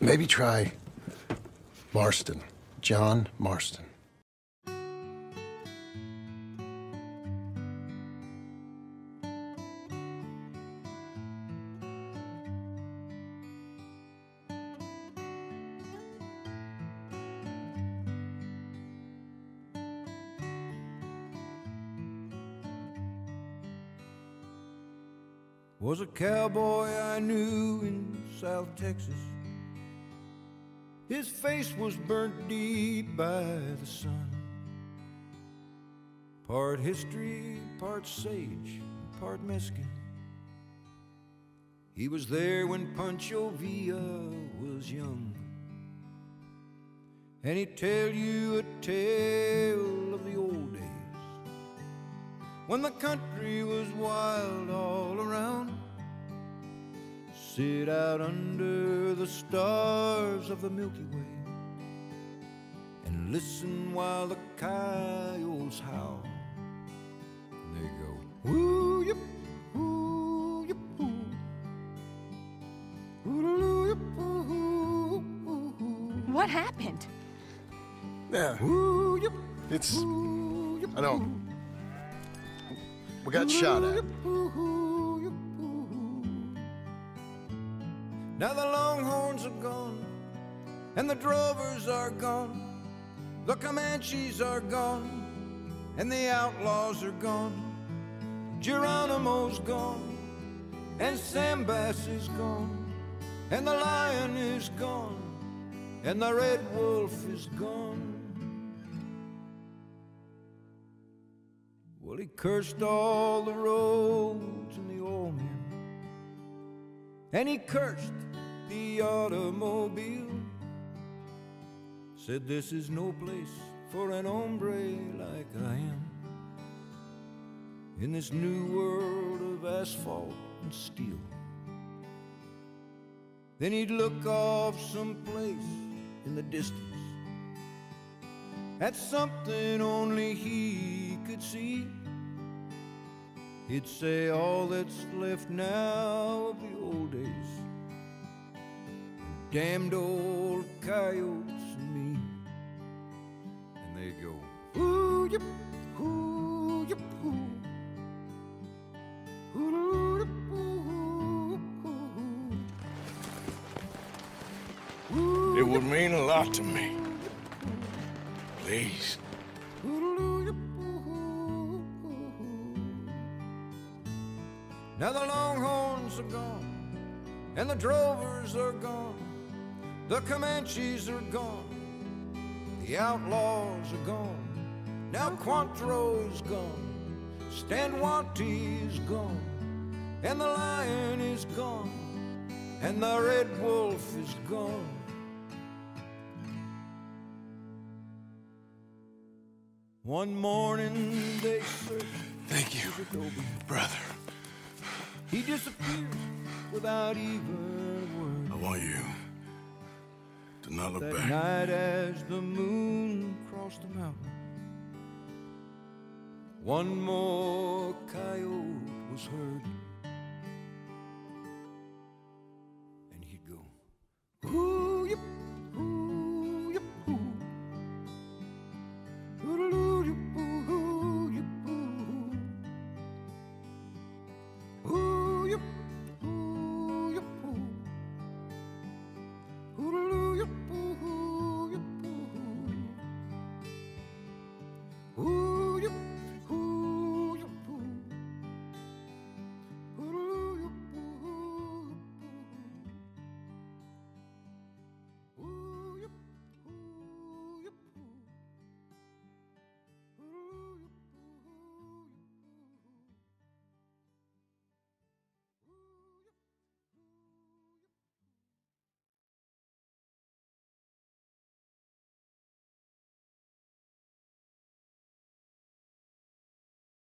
Maybe try Marston, John Marston. Was a cowboy I knew in South Texas. His face was burnt deep by the sun. Part history, part sage, part Mexican. He was there when Pancho Villa was young. And he'd tell you a tale of the when the country was wild all around. Sit out under the stars of the Milky Way and listen while the coyotes howl. And they go, woo yip, woo yip, woo. Woo yip, woo, woo, woo. What happened? Yeah, Woo yip, it's. woo yip, I know. We got shot at. Now the longhorns are gone, and the drovers are gone, the Comanches are gone, and the outlaws are gone. Geronimo's gone, and Sam Bass is gone, and the lion is gone, and the red wolf is gone. Well, he cursed all the roads and the old men. And he cursed the automobile. Said, This is no place for an hombre like I am. In this new world of asphalt and steel. Then he'd look off someplace in the distance at something only he could see. He'd say all that's left now of the old days. Damned old coyotes and me. And they go, ooh, yip, ooh, yip, ooh. Ooh, yip, ooh, ooh, ooh. It would mean a lot to me. Please. Now the longhorns are gone, and the drovers are gone, the Comanches are gone, the outlaws are gone. Now Quantrill's gone, Santa Anna's gone, and the lion is gone, and the red wolf is gone. One morning they searched Thank you, brother. He disappeared without even a word. I want you to not look That back. night as the moon crossed the mountain, one more coyote was heard. And he'd go,